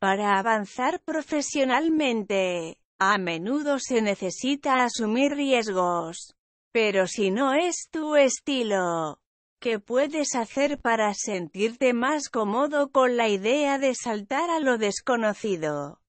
Para avanzar profesionalmente, a menudo se necesita asumir riesgos. Pero si no es tu estilo, ¿qué puedes hacer para sentirte más cómodo con la idea de saltar a lo desconocido?